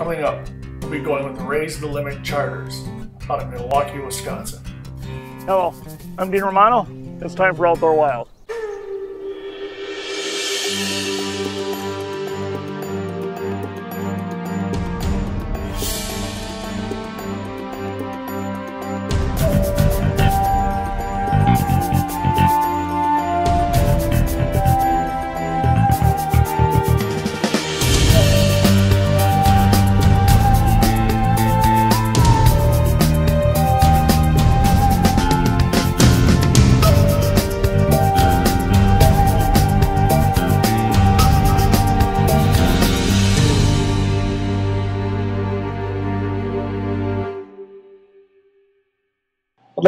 Coming up, we'll be going with the Rays the Limit Charters out of Milwaukee, Wisconsin. Hello, I'm Dean Romano. It's time for Outdoor Wild.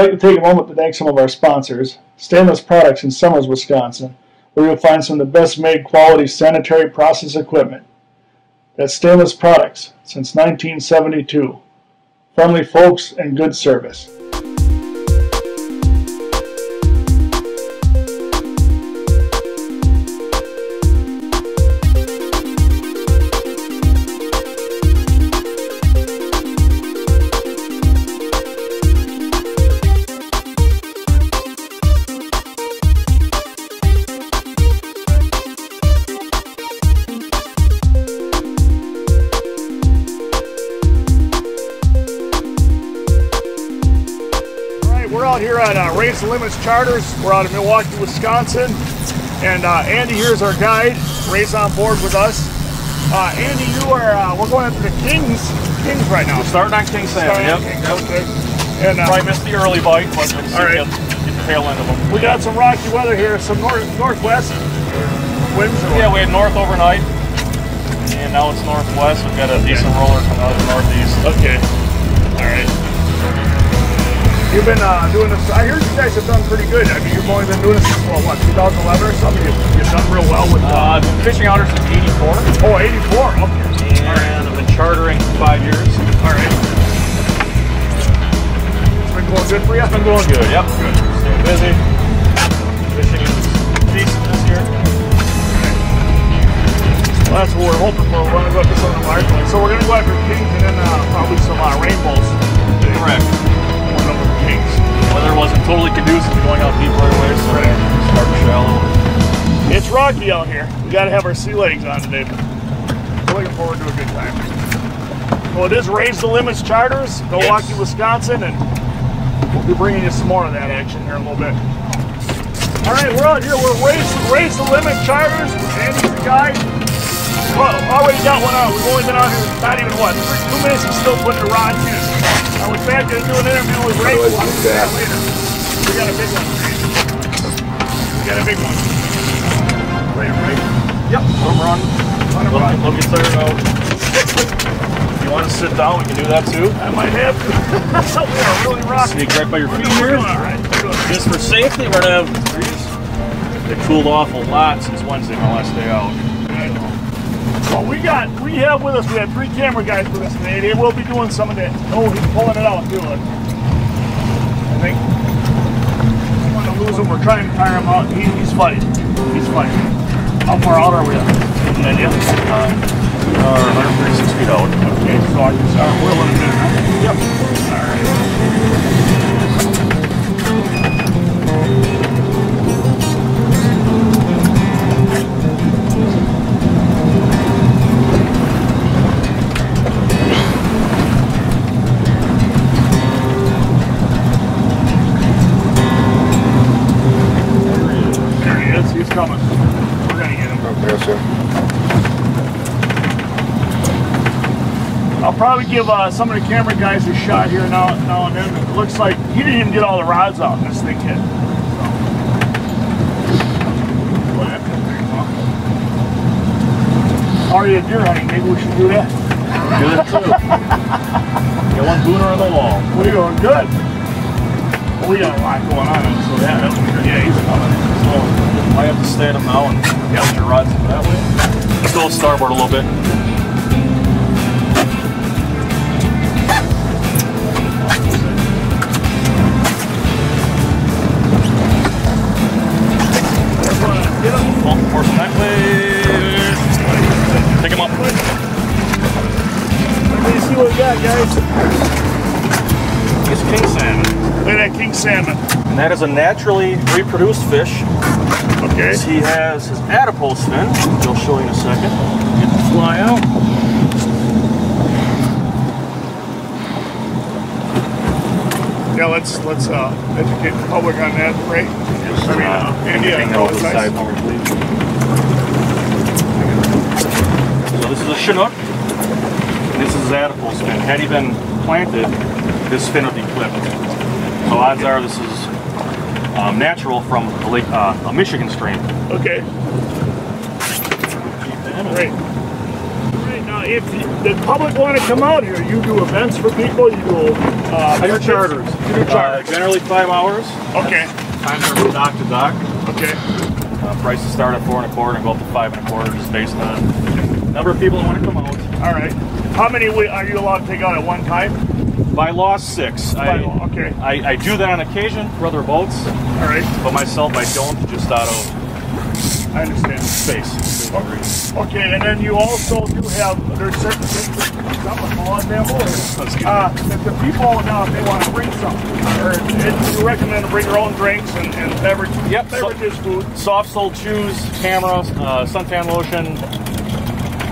Like to take a moment to thank some of our sponsors, Stainless Products in Somers, Wisconsin, where you'll find some of the best made quality sanitary process equipment. That's Stainless Products since 1972. Friendly folks and good service. Limits Charters. We're out of Milwaukee, Wisconsin. And uh, Andy here is our guide. Race on board with us. Uh, Andy, you are, uh, we're going after the Kings, Kings right now. Starting on King Salmon, yep. Kings, yep. okay. And uh, Probably missed the early bite, but All right. get get the tail end of them. we got some rocky weather here, some north, northwest winds. Yeah, we had north overnight, and now it's northwest. We've got a decent roller coming out of the northeast. Okay. All right. You've been uh, doing this. I hear you guys have done pretty good. I mean, you've only been doing this since well, what 2011 or something. You've, you've done real well with. Uh, Uh, I've been fishing out here since '84, oh, 84. Okay. and I've been chartering for five years. All right. It's been going good for you. It's been going good. Yep. Good. Staying busy. Fishing is decent this year. Well, that's what we're hoping for. We're going to go after some of the large ones. So we're going to go after kings and then uh, probably some uh, rainbows. Correct. One of the kings. Weather wasn't totally conducive to going out deep right away, so Right. started shallow. It's rocky out here. We got to have our sea legs on today. We're looking forward to a good time. Well, it is Rays the Limits Charters, Milwaukee, Yes. Wisconsin, and we'll be bringing you some more of that action here in a little bit. All right, we're out here. We're Rays, Rays the Limit Charters. Andy's the guy. Well, already got one out. We've only been out here not even what, three, two minutes. He's still putting the rod in. I was back to do an interview with Ray. We'll do that later. We got a big one. We got a big one. Right, right. Yep. Let them run. On Let rod. them, let them get cleared out. If you want to sit down, we can do that too. I might have to. we are really rocking. Sneak right by your feet here. doing all right. We're doing all right. Just for safety, we're gonna have trees. They cooled off a lot since Wednesday, my last day out. Well, we got, we have with us, we had three camera guys with us today. They will be doing some of that. Oh, he's pulling it out too. I think. To lose him. We're trying to tire him out. He, he's fighting. He's fighting. How far out are we? Any idea? Uh, 136 feet out. Okay, so I start huh? Yep. Probably would give uh, some of the camera guys a shot here now, now and then. It looks like he didn't even get all the rods out and this thing hit. So. Boy, that feels very fun. Already a deer hunting, maybe we should do that. Do that too. Get one booner on the wall. We're doing good. Well, we got a lot going on, so yeah, that'll be good. Yeah, he's coming. So I have to stay at them now and get your rods that way. Let's go starboard a little bit. King salmon. And that is a naturally reproduced fish. Okay. He has his adipose fin, which I'll show you in a second. Get the fly out. Yeah, let's let's uh, educate the public on that, right? I mean, uh, Andy, Hang that uh, over nice. So this is a Chinook. and This is his adipose fin. Had he been planted, this fin would be clipped. So odds are this is um, natural from a, lake, uh, a Michigan stream. Okay. Great. Right now, if the public want to come out here, you do events for people. You do. Uh, I do charters. You do Uh, charters. generally five hours. okay. Times are from dock to dock. Okay. Uh, prices start at four and a quarter and go up to five and a quarter, just based on number of people that want to come out. All right. How many are you allowed to take out at one time? By law, six. By I, law, okay. I, I do that on occasion for other boats, All right. but myself I don't, just out of I understand. space. Okay, okay and then you also do have there's certain things. Something on example. Uh, if the people now if they want to bring something, or if you recommend to bring your own drinks and, and beverages, Yep, so- food. Soft soled shoes, cameras, uh, suntan lotion,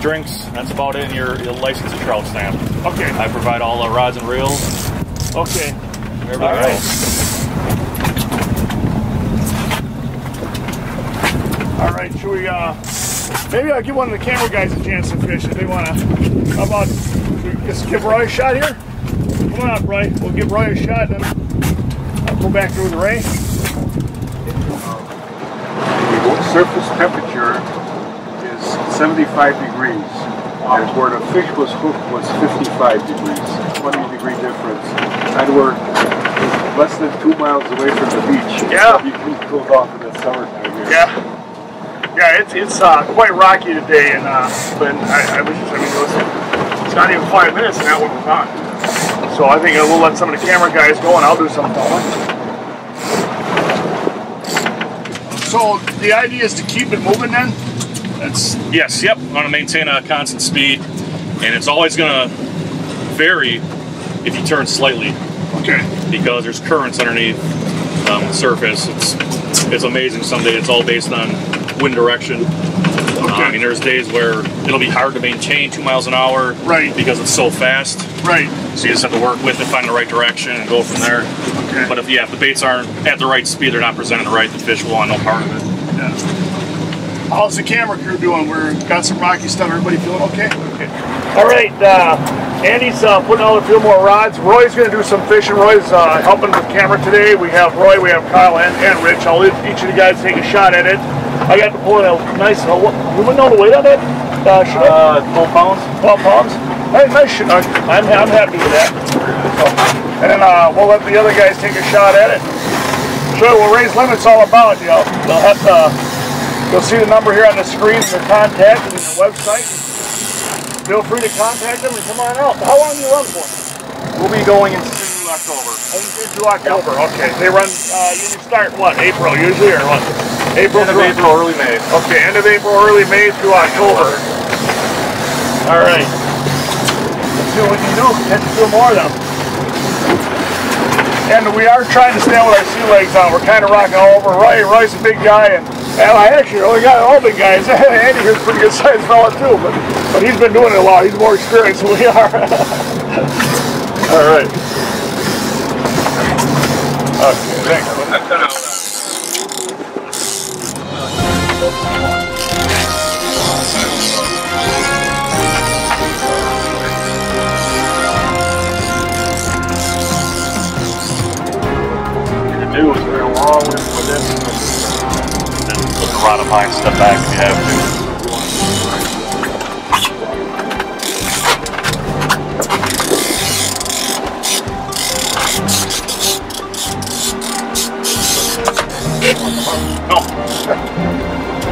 drinks. That's about it. And your, your license and trout stamp. Okay. I provide all the rods and reels. Okay. Everything All right. else. All right. Should we? Uh, maybe I'll give one of the camera guys a chance to fish if they want to. How about just give Roy a shot here? Come on up, Roy. We'll give Roy a shot, then I'll go back through the Ray. The surface temperature is 75 degrees, and where the fish was hooked was 55 degrees, 20 degree difference. And we're less than two miles away from the beach. Yeah. You can cool off in the summertime here. Yeah. Yeah, it's it's uh, quite rocky today, and uh, but I, I was just I mean, listen, it's not even five minutes, and that one was on. So I think we'll let some of the camera guys go, and I'll do some filming. So the idea is to keep it moving, then. That's Yes, yep. I'm going to maintain a constant speed, and it's always going to vary if you turn slightly okay. because there's currents underneath um, the surface. It's it's amazing. Someday it's all based on wind direction. Uh, I mean, there's days where it'll be hard to maintain two miles an hour, Right. Because it's so fast. Right. So you just have to work with it, find the right direction, and go from there. Okay. But if yeah, if the baits aren't at the right speed, they're not presented right, the fish will want no part of it. Yeah. How's the camera crew doing? We're got some rocky stuff. Everybody feeling okay? Okay. All right. Uh, Andy's uh, putting out a few more rods. Roy's going to do some fishing. Roy's uh, helping with camera today. We have Roy, we have Kyle, and, and Rich. I'll let each of you guys take a shot at it. I got to pull in a nice. Uh, what, you want to know the weight on it? Uh, should Uh, 12 pounds. 12 pounds. Hey, nice shit. I'm, I'm happy with that. So, and then uh, we'll let the other guys take a shot at it. Sure, we'll Raise Limit's all about. You know, they'll have to, you'll see the number here on the screen, and their contact, and their website. Feel free to contact them and come on out. How long do you run for? We'll be going into October. Into October. Okay. They run. Uh, you start what? April usually, or what? April. End of through- April, early May. Okay, end of April, early May through October. All right. Let's see what we can do. Catch a few more of them. And we are trying to stand with our sea legs on. We're kind of rocking all over. Roy, Roy's a big guy, and, and I actually only got all big guys. Andy here's a pretty good sized fella too, but but he's been doing it a lot. He's more experienced than we are. all right. Okay, thanks. Put the rod of mine, step back if you have to.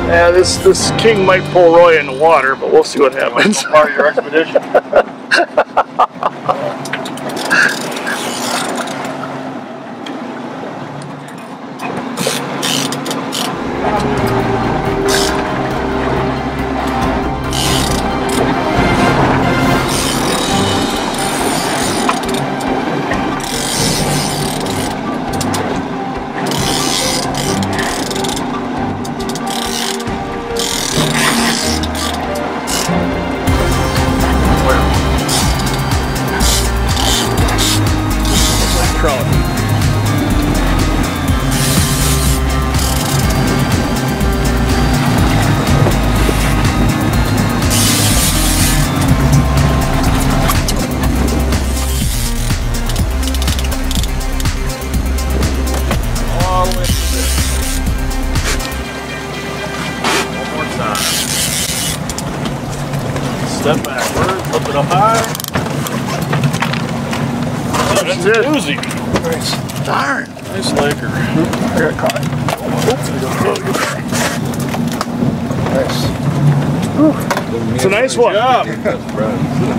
Yeah, this this king might pull Roy in the water, but we'll see what happens. Part of your expedition.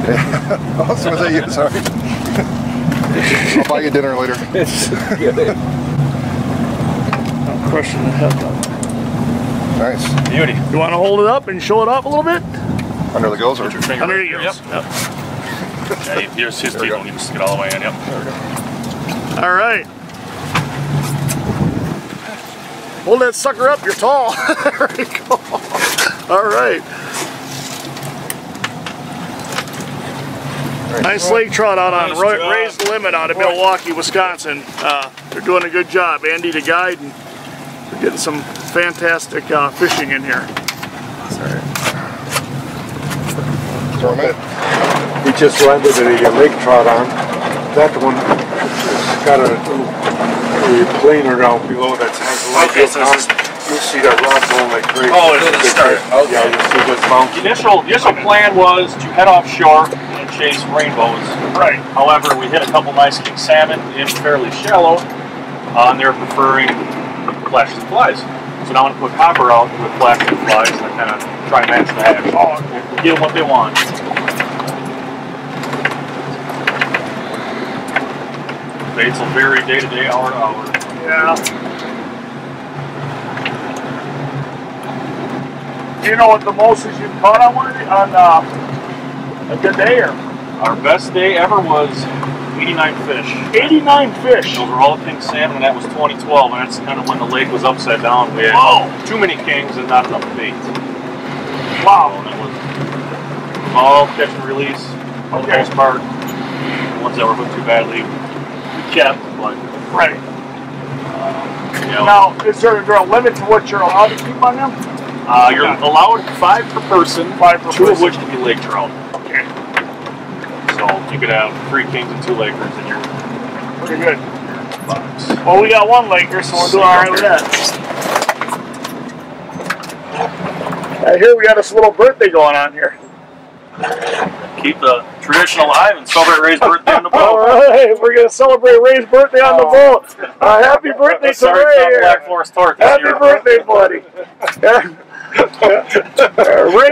Oh, so was that you? Sorry. I'll buy you dinner later. Crushing the head though. Nice. Beauty. You want to hold it up and show it off a little bit? Under the gills or? Put your finger Under right your gills. Yep. Yeah, here's his There we teeth. go. You just get all the way in. Yep. There we go. All right. Hold that sucker up. You're tall. there we go. All right. Nice lake trout out on Nice Roy. Raised Limit out of Milwaukee, Wisconsin. Uh, they're doing a good job. Andy, the guide, and we're getting some fantastic uh, fishing in here. Throw 'em in. We just landed a lake trout on. That one has got a, a planer down below that has a little Okay, bit so this down. You see that rod going like crazy. Oh, it's at the start. Yeah, you see this The mountain. initial, the initial plan was to head offshore and chase rainbows. Right. However, we hit a couple nice king salmon in fairly shallow, uh, and they're preferring flashes and flies. So now I'm gonna put copper out with flashes and flies and kind of try and match the hatch. Oh, give them what they want. Baits will vary day to day, hour to hour. Yeah. Do you know what the most is you've caught on one on uh, a good day or Our best day ever was 89 fish. 89 fish? Those were all king salmon, and that was 2012, and that's kind of when the lake was upside down. We had Oh. too many kings and not enough bait. Wow. And it was all catch and release for the Okay. most part. The ones that were hooked too badly, we kept, but Right. you know, Now, is there, is there a limit to what you're allowed to keep on them? uh, you're allowed five per person, Five per two of which can be lake trout. Okay. You could have three kings and two lakers in your Pretty good. box. Well, we got one Laker, so we're doing all right with that. I hear we got this little birthday going on here. Keep the tradition alive and celebrate Ray's birthday on the All boat. right, we're gonna celebrate Ray's birthday on the boat. Uh, happy birthday to Sorry, Ray! Black Forest Torte Happy year. birthday, buddy! Yeah. Uh, Ray,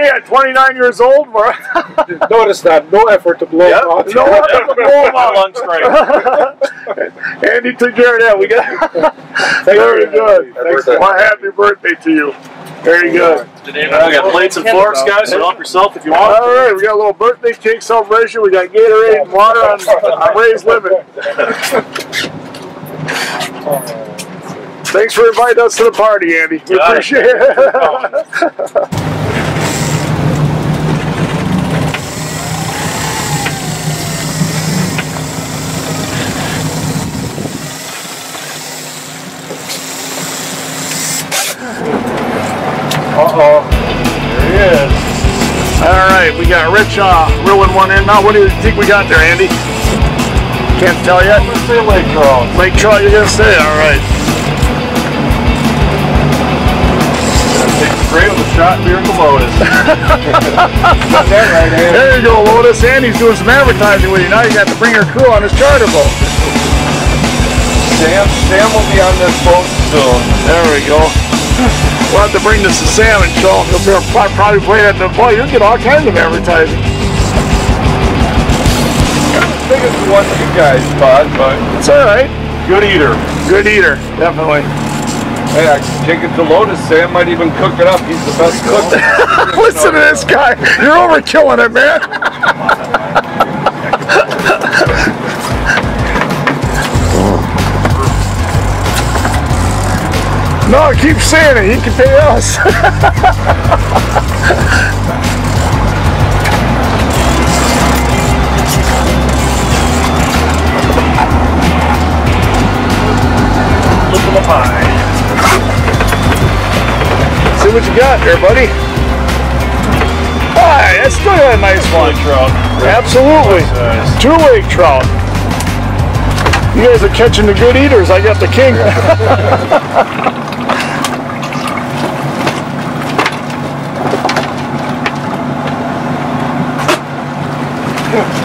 Ray at 29 years old. Notice that, no effort to blow Yep. out. No one to blow him My out. lunch break. Andy took care of that. We got very good. Thanks. birthday. Well, happy birthday to you. Very good. I got plates and forks, guys, so help yourself if you want. All right, we got a little birthday cake celebration. We got Gatorade and water on, on Ray's limit. Thanks for inviting us to the party, Andy. We Got appreciate it. Uh-oh. There he is. All right, we got Rich uh, reeling one in now. What do you think we got there, Andy? Can't tell yet. I'm gonna say lake trout. Lake trout, you're gonna say? All right. Shot and Lotus. Right. There you go, Lotus. Andy's doing some advertising with you. Now you got to bring your crew on his charter boat. Sam, Sam will be on this boat soon. There we go. We'll have to bring this to Sam and show him. He'll be- probably probably play that in the boy. You'll get all kinds of advertising. It's one you guys caught, but It's all right. Good eater. Good eater, definitely. Hey, I can take it to Lotus. Sam might even cook it up. He's the best cook. Listen to this guy. You're overkilling it, man. No, keep saying it. He can pay us. Look at the pie. What you got there, buddy. Hi, that's still a nice one. Trout. Absolutely. Nice. Two lake trout. You guys are catching the good eaters. I got the king.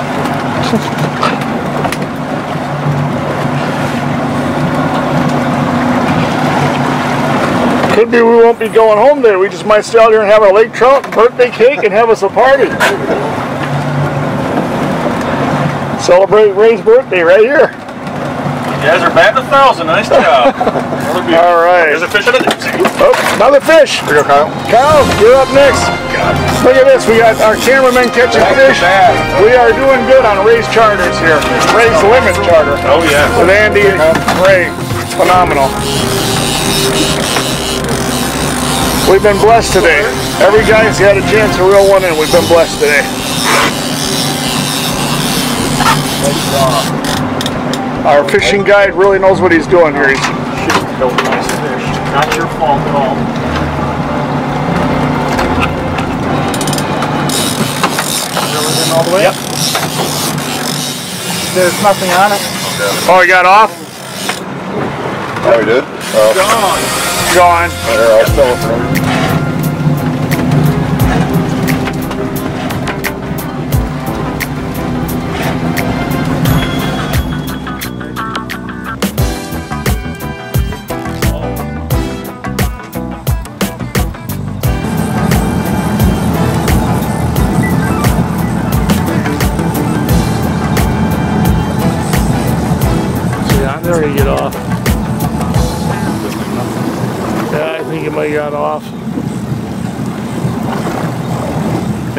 Could be we won't be going home there. We just might stay out here and have our lake trout birthday cake and have us a party. Celebrate Ray's birthday right here. You guys are batting a thousand. Nice job. All right. There's a fish in it. Oh, another fish. Here you go, Kyle. Kyle, you're up next. Look at this. We got our cameraman catching fish. We are doing good on Ray's charters here. Ray's Limit Charter. Oh yeah. With Andy and Ray. Phenomenal. We've been blessed today. Every guy's had a chance to reel one in. We've been blessed today. Our fishing guide really knows what he's doing here. He's No, nice fish. Not your fault at all. Everything all the way? Yep. There's nothing on it. Oh, he got off? Oh, he did? Oh, Gone. Here,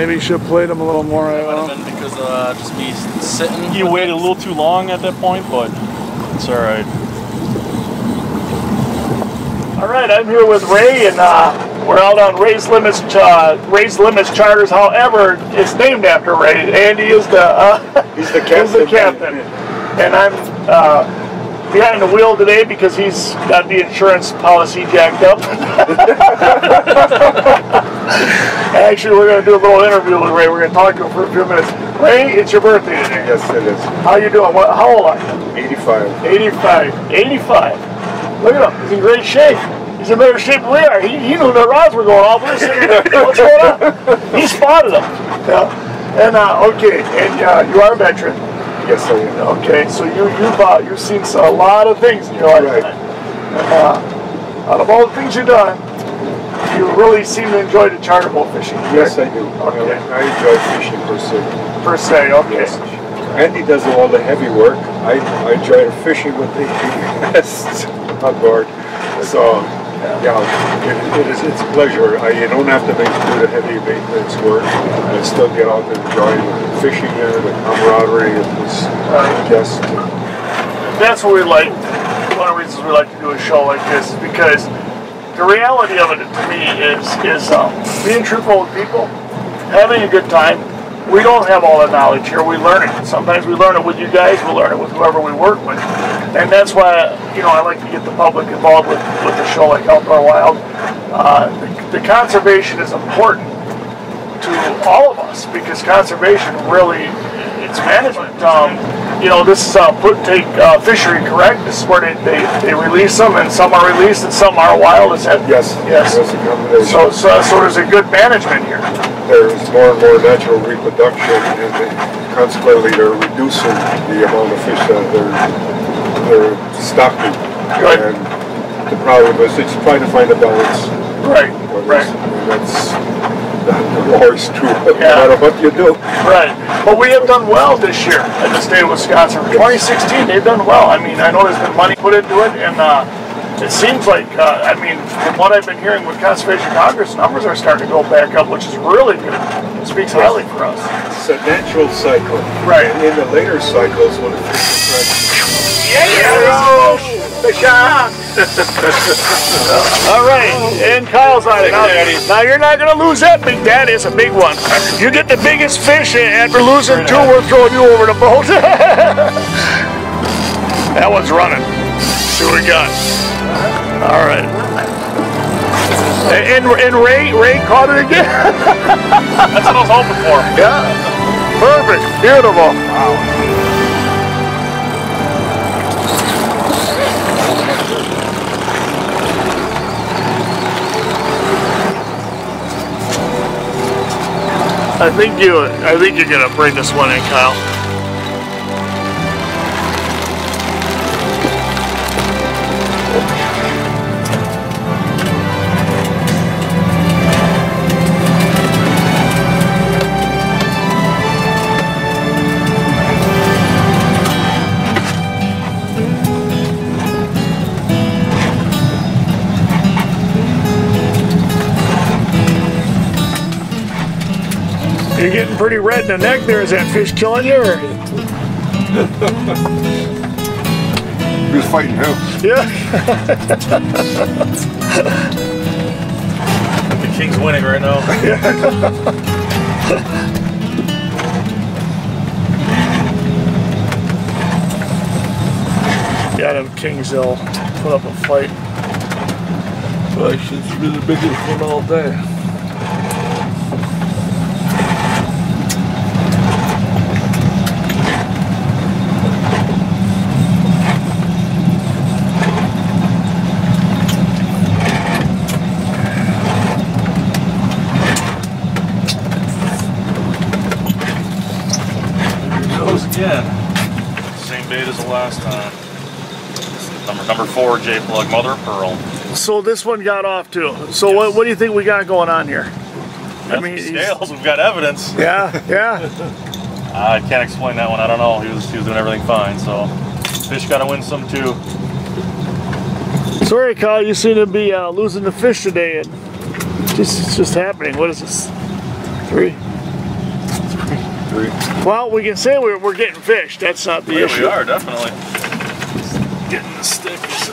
Maybe you should have played him a little more. I Might don't have know. been because uh, just me sitting. You waited a little too long at that point, but it's all right. All right, I'm here with Ray, and uh, we're out on Ray's Limits, uh, Ray's Limits Charters. However, it's named after Ray. Andy is the uh, He's the he's the captain. captain, and I'm uh, behind the wheel today because he's got the insurance policy jacked up. Actually, we're going to do a little interview with Ray. We're going to talk to him for a few minutes. Ray, it's your birthday today. Yes, it is. How you doing? What, how old are you? 85. 85. 85. Look at him. He's in great shape. He's in better shape than we are. He, he knew the rods were going off. What's going on? He spotted them. Yeah. And, uh, okay, and uh, you are a veteran. Yes, I am. Okay, so you, you've, uh, you've seen a lot of things in your life. Right. Uh, out of all the things you've done, you really seem to enjoy the charter boat fishing. Yes, I do. Okay. I enjoy fishing per se. Per se, okay. Yes. Andy does all the heavy work. I, I enjoy fishing with the guests on board. So, yeah, it, it is, it's a pleasure. I, you don't have to make, do the heavy maintenance work. I still get out and enjoy the fishing there, the camaraderie of this guest. that's what we like. One of the reasons we like to do a show like this is because the reality of it to me is is um, being truthful with people, having a good time. We don't have all the knowledge here. We learn it. Sometimes we learn it with you guys. We learn it with whoever we work with, and that's why you know I like to get the public involved with with a show like Outdoor Wild. Uh, the, the conservation is important to all of us because conservation really it's management. Um, you know, this is uh, put take uh, fishery correct. This is where they, they, they release them, and some are released and some are wild. Is that Yes, Yes. that's. So, so so there's a good management here. There's more and more natural reproduction, and they, consequently, they're reducing the amount of fish that they're they're stocking. Good. And the problem is it's trying to find a balance. Right. Right. that's- that always true, no Yeah. matter what you do. Right. But we have done well this year in the state of Wisconsin. For 2016, they've done well. I mean, I know there's been money put into it, and uh, it seems like, uh, I mean, from what I've been hearing with Conservation Congress, numbers are starting to go back up, which is really good. It speaks highly for us. It's a natural cycle. Right. And in the later cycles, when the fish is Yeah, fish on. All right, and Kyle's on it. Now, now you're not gonna lose that big That is a big one. You get the biggest fish, and after losing two, we're throwing you over the boat. that one's running. See what we got. All right. And, and Ray, Ray caught it again. That's what I was hoping for. yeah. Perfect. Beautiful. I think you. I think you're gonna bring this one in, Kyle. You're getting pretty red in the neck there. Is that fish killing you? Or? He was fighting him. Yeah. The king's winning right now. Yeah, them kings, they'll put up a fight. Well, she's been the biggest one all day. 4 J-plug mother of pearl. So this one got off too. So yes. what, what do you think we got going on here? I mean, scales. We've got evidence. Yeah, yeah. I can't explain that one. I don't know. He was he was doing everything fine. So fish got to win some too. Sorry, Kyle. You seem to be uh, losing the fish today. And just it's just happening. What is this? Three. Three. Well, we can say we're, we're getting fish. That's not the yeah, issue. We are definitely. Getting the sticks.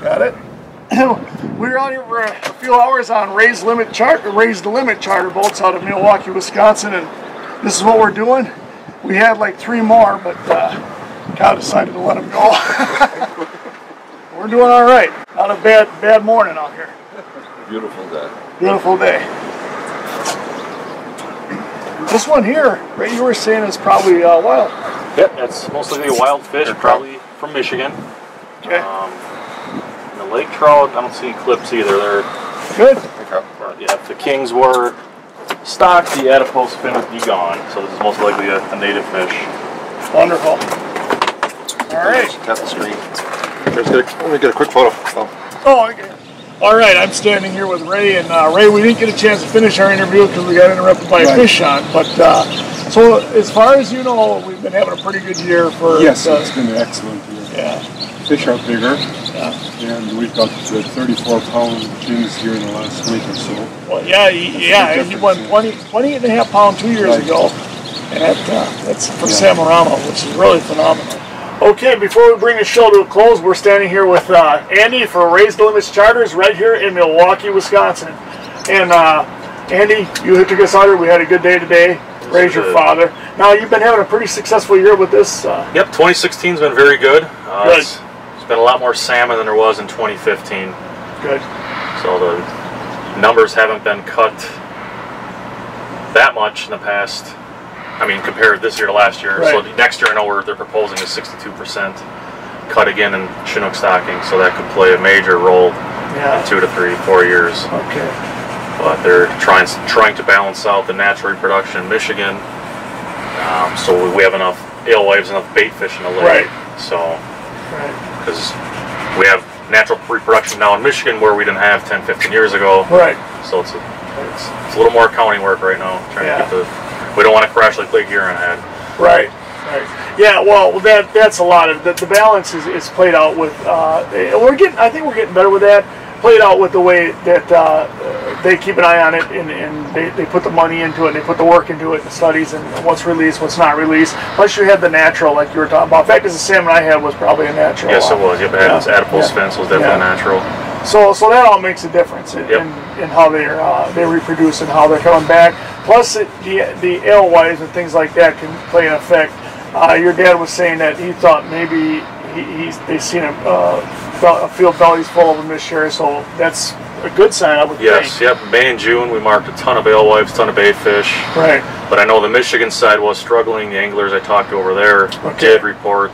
Got it. we were out here for a few hours on Rays Limit Charter, Rays the Limit charter boats out of Milwaukee, Wisconsin, and this is what we're doing. We had like three more, but uh, Kyle decided to let them go. we're doing all right. Not a bad bad morning out here. Beautiful day. Beautiful day. This one here, right? You were saying is probably uh, wild. Yep, that's most likely a wild fish, probably from Michigan. Okay, Um, the lake trout, I don't see any clips either. They're good. But yeah, if the kings were stocked, the adipose fin would be gone. So this is most likely a, a native fish. Wonderful. All right. Tap the screen. Let's get a, let me get a quick photo. Oh. Oh, okay. All right, I'm standing here with Ray, and uh, Ray, we didn't get a chance to finish our interview because we got interrupted by a fish shot. But uh, so, as far as you know, we've been having a pretty good year for Yes, uh, it's been an excellent year. yeah, Fish are bigger, yeah. and we've got the 34 pound kings here in the last week or so. well, yeah, y- yeah. And you won 20, 20 and a half pound two years Right. ago, and that, uh, that's for Yeah. Which is really phenomenal. Okay, before we bring the show to a close, we're standing here with uh, Andy for Raised Limits Charters right here in Milwaukee, Wisconsin. And uh, Andy, you took us out here. We had a good day today. Raise your father. Now you've been having a pretty successful year with this. Uh, Yep, 2016's been very good. Uh, Good. It's, it's been a lot more salmon than there was in 2015. good. So the numbers haven't been cut that much in the past. I mean, compared this year to last year. So Right. next year, I know we're, they're proposing a 62% cut again in Chinook stocking, so that could play a major role Yeah. in two to three, four years. Okay. But they're trying trying to balance out the natural reproduction in Michigan, um, so we have enough alewives, enough bait fish in the lake. Right. So Right. because we have natural reproduction now in Michigan where we didn't have 10, 15 years ago. Right. So it's a, it's, it's a little more accounting work right now. Trying Yeah. to get the we don't want to crash like Lake Huron had. Right. Right. Yeah. Well, that that's a lot of the, the balance is, is played out with. Uh, we're getting. I think we're getting better with that. Played out with the way that uh, they keep an eye on it and, and they, they put the money into it. and They put the work into it. The studies and what's released, what's not released. Plus, you had the natural, like you were talking about. In fact, the salmon I had was probably a natural. Yes, it was. Yep, it had Yeah. its adipose Yeah. fence was definitely Yeah. natural. So, so that all makes a difference in, Yep. in, in how they uh, they reproduce and how they're coming back. Plus, it, the the alewives and things like that can play an effect. Uh, your dad was saying that he thought maybe he, he's they seen a, uh, a field bellies full of them this year, so that's a good sign. I would Yes, think. yep. May and June we marked a ton of alewives, a ton of bait fish. Right. But I know the Michigan side was struggling. The anglers I talked to over there Okay. did report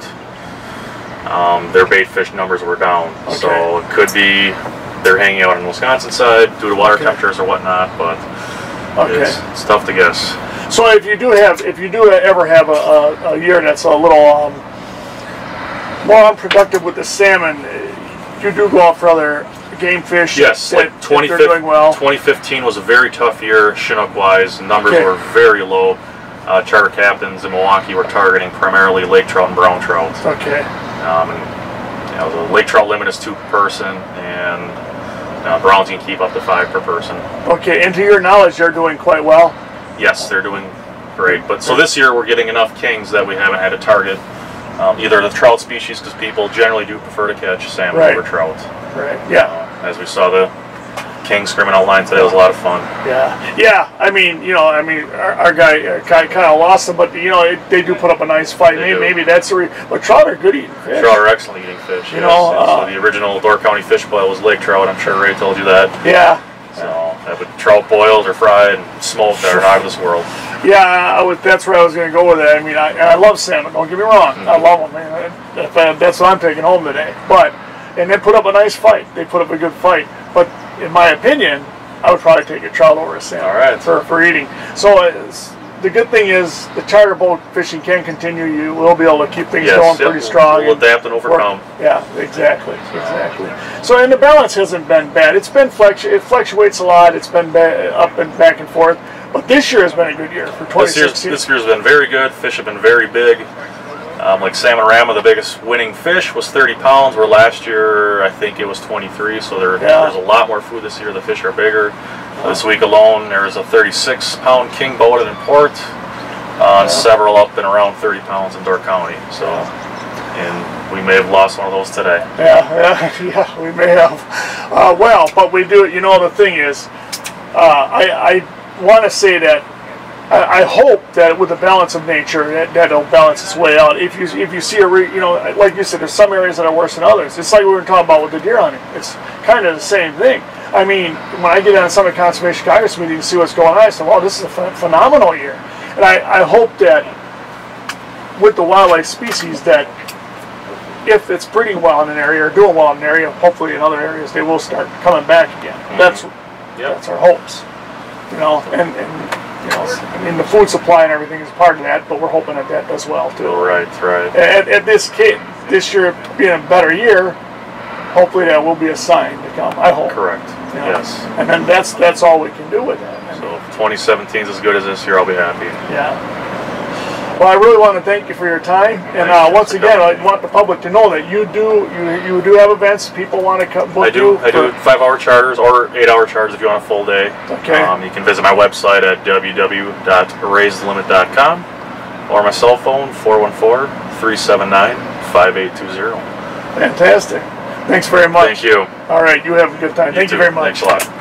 um, their bait fish numbers were down. Okay. So it could be they're hanging out on the Wisconsin side due to water Okay. temperatures or whatnot, but Okay. it's, it's tough to guess. So if you do have, if you do ever have a, a, a year that's a little um, more unproductive with the salmon, eh, you do go out for other game fish. Yes, that, like if 2015, doing well. 2015 was a very tough year Chinook wise. Numbers Okay. were very low. Uh, charter captains in Milwaukee were targeting primarily lake trout and brown trout. Okay. Um, and, you know, the lake trout limit is two per person, and uh, browns can keep up to five per person. Okay. And to your knowledge, they're doing quite well. Yes, they're doing great. But so this year we're getting enough kings that we haven't had to target um, either the trout species because people generally do prefer to catch salmon Right. over trout. Right. Yeah. Uh, as we saw the king screaming out line today, it was a lot of fun. Yeah. Yeah. I mean, you know, I mean, our, our guy uh, kind of lost them, but you know, it, they do put up a nice fight. Maybe, maybe that's the. Re- but trout are good eating fish. Trout are excellent eating fish. You yes. know, uh, so the original Door County fish boil was lake trout. I'm sure Ray told you that. Yeah. So would trout boiled or fried and smoked are out of this world. Yeah, I would, that's where I was going to go with it. I mean, I, I love salmon. Don't get me wrong. I love them, man. That's what I'm taking home today. But and they put up a nice fight. They put up a good fight. But in my opinion, I would probably take a trout over a salmon. All right. For for eating. So uh, it's, the good thing is the charter boat fishing can continue. You will be able to keep things Yes, going yep, pretty strong. We'll and adapt and overcome. work- Yeah, exactly, exactly. So and the balance hasn't been bad. It's been fluctu- it fluctuates a lot. It's been up and back and forth. But this year has been a good year for This year's, 2016. this year's been very good. Fish have been very big. Um, like salmon rama, the biggest winning fish was 30 pounds, where last year I think it was 23. So there, Yeah. there's a lot more food this year. The fish are bigger. This week alone, there was a 36 pound king boated in port, uh, and several up and around 30 pounds in Door County. So, and we may have lost one of those today. Yeah, yeah, yeah, we may have. Uh, well, but we do. You know, the thing is, uh, I, I want to say that I, I hope that with the balance of nature, that that'll balance its way out. If you if you see a, re, you know, like you said, there's some areas that are worse than others. It's like we were talking about with the deer hunting. It's kind of the same thing. I mean, when I get on some of the conservation congress meetings and see what's going on, I say, "Wow, this is a ph- phenomenal year." And I, I hope that with the wildlife species that if it's breeding well in an area or doing well in an area, hopefully in other areas they will start coming back again. That's Yep. that's our hopes. You know, and, and know, I mean the food supply and everything is part of that, but we're hoping that that does well too. Right, right. At, at this case, this year being a better year, hopefully that will be a sign to come. I hope. Correct. you know. Yes. And then that's that's all we can do with that. So if 2017 is as good as this year, I'll be happy. Yeah. Well, I really want to thank you for your time, and uh, once again, I want the public to know that you do you, you do have events. People want to come book I do. you. I do five-hour charters or eight-hour charters if you want a full day. Okay. Um, you can visit my website at www.raisethelimit.com or my cell phone 414-379-5820. Fantastic. Thanks very much. Thank you. All right, you have a good time. Thank you very much. Thanks a lot.